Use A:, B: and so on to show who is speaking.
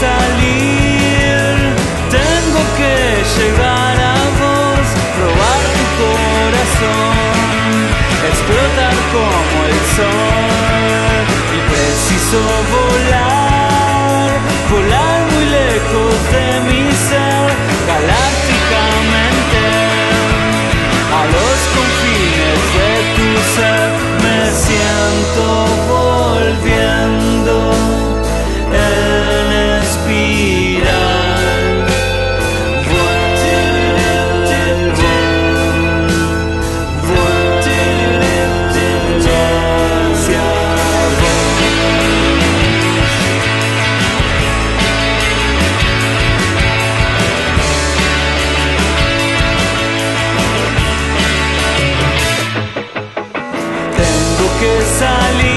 A: salir, tengo que llegar a vos, robar tu corazón, explotar como el sol. Y preciso volar, volar muy lejos de mi ser, galar que salir,